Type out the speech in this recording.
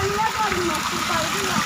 Anne koyma. Kurtardım ya.